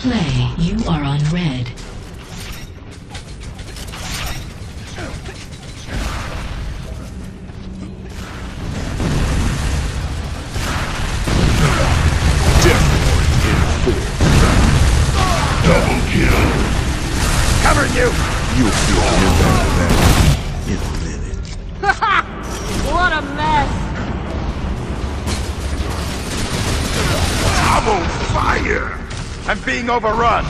Play, you are on red. Double kill. Covering you! You'll feel the impact of that in a minute. What a mess! I'm on fire! I'm being overrun!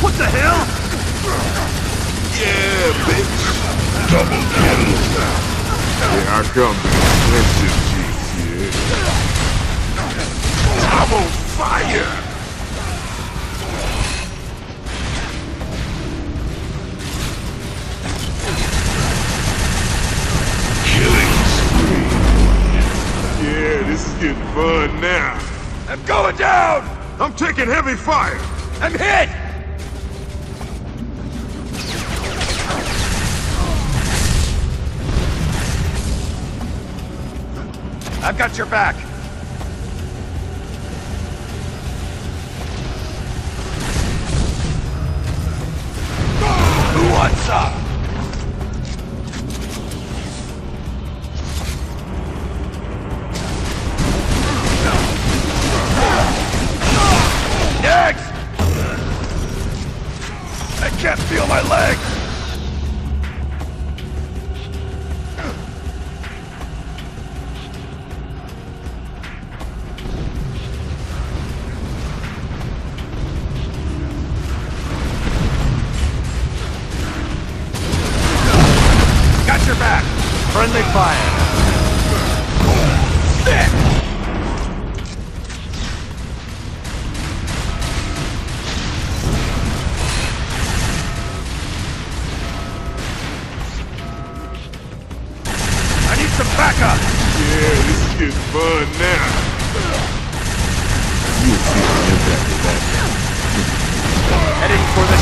What the hell? Yeah, bitch! Double kill. Here I come expensive cheeks, yeah. I'm fire! Killing spree. Yeah, this is getting fun now. I'm going down! I'm taking heavy fire. I'm hit! I've got your back. My leg! Got your back! Friendly fire! Some backup! Yeah, this is getting fun now. You'll feel the impact of that. Heading for the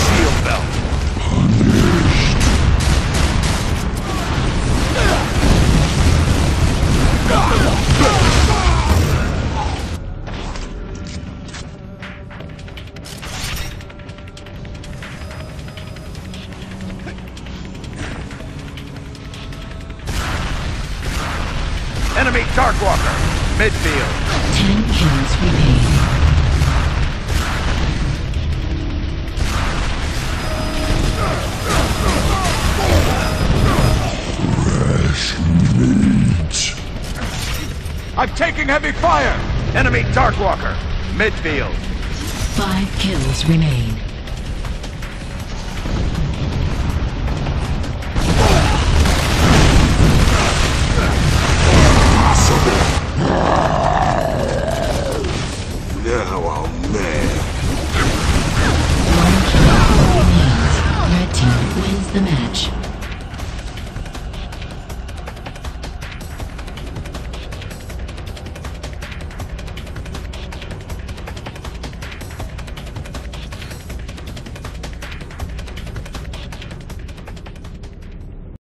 Enemy Darkwalker, midfield. Ten kills remain. I'm taking heavy fire! Enemy Darkwalker, midfield. Five kills remain. Mad. One kill. Red team wins the match.